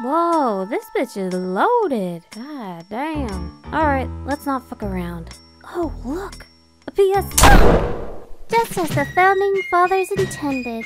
Whoa, this bitch is loaded. God damn. Alright, let's not fuck around. Oh, look. A PS. Just as the founding fathers intended.